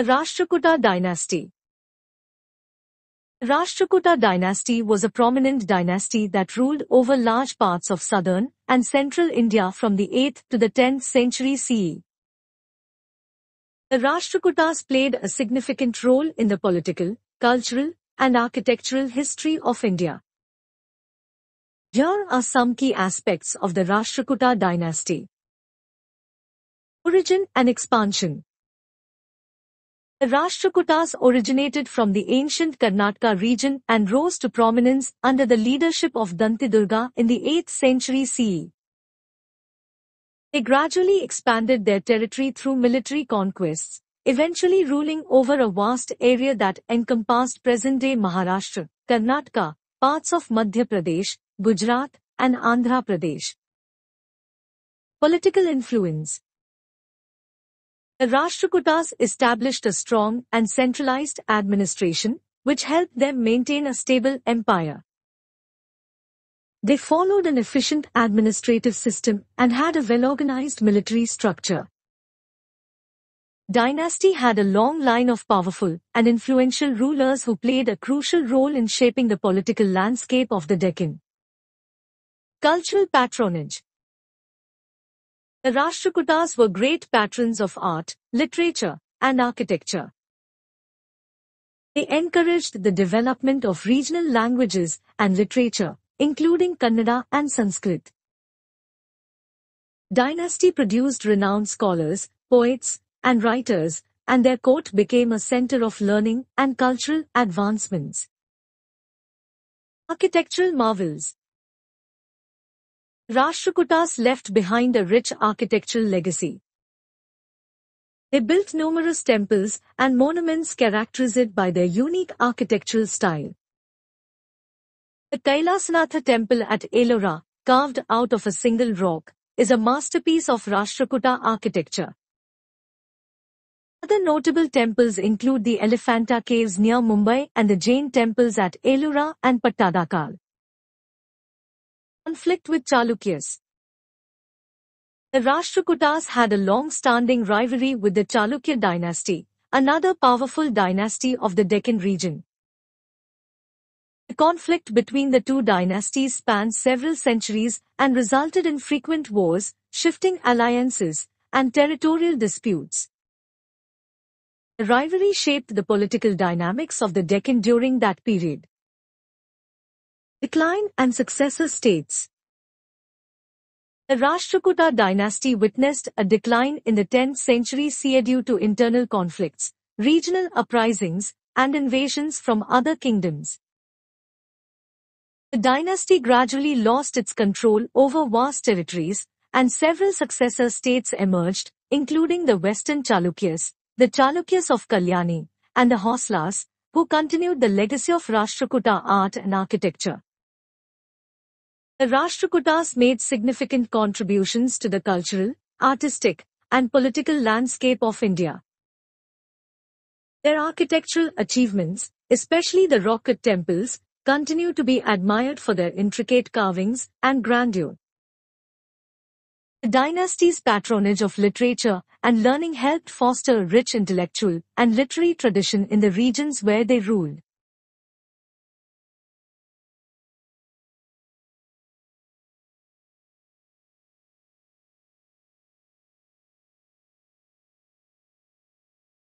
The Rashtrakuta dynasty Rashtrakuta dynasty was a prominent dynasty that ruled over large parts of southern and central India from the 8th to the 10th century CE. The Rashtrakutas played a significant role in the political, cultural, and architectural history of India. Here are some key aspects of the Rashtrakuta dynasty. Origin and expansion The Rashtrakutas originated from the ancient Karnataka region and rose to prominence under the leadership of Dantidurga in the 8th century CE. They gradually expanded their territory through military conquests, eventually ruling over a vast area that encompassed present-day Maharashtra, Karnataka, parts of Madhya Pradesh, Gujarat, and Andhra Pradesh. Political influence The Rashtrakutas established a strong and centralized administration, which helped them maintain a stable empire. They followed an efficient administrative system and had a well-organized military structure. Dynasty had a long line of powerful and influential rulers who played a crucial role in shaping the political landscape of the Deccan. Cultural patronage The Rashtrakutas were great patrons of art, literature, and architecture. They encouraged the development of regional languages and literature, including Kannada and Sanskrit. Dynasty produced renowned scholars, poets, and writers, and their court became a center of learning and cultural advancements. Architectural marvels Rashtrakutas left behind a rich architectural legacy. They built numerous temples and monuments characterized by their unique architectural style. The Kailasanatha temple at Ellora, carved out of a single rock, is a masterpiece of Rashtrakuta architecture. Other notable temples include the Elephanta caves near Mumbai and the Jain temples at Ellora and Pattadakal. Conflict with Chalukyas The Rashtrakutas had a long-standing rivalry with the Chalukya dynasty, another powerful dynasty of the Deccan region. The conflict between the two dynasties spanned several centuries and resulted in frequent wars, shifting alliances, and territorial disputes. The rivalry shaped the political dynamics of the Deccan during that period. Decline and successor states The Rashtrakuta dynasty witnessed a decline in the 10th century CE due to internal conflicts, regional uprisings, and invasions from other kingdoms. The dynasty gradually lost its control over vast territories, and several successor states emerged, including the Western Chalukyas, the Chalukyas of Kalyani, and the Hoysalas, who continued the legacy of Rashtrakuta art and architecture. The Rashtrakutas made significant contributions to the cultural, artistic, and political landscape of India. Their architectural achievements, especially the rock-cut temples, continue to be admired for their intricate carvings and grandeur. The dynasty's patronage of literature and learning helped foster a rich intellectual and literary tradition in the regions where they ruled.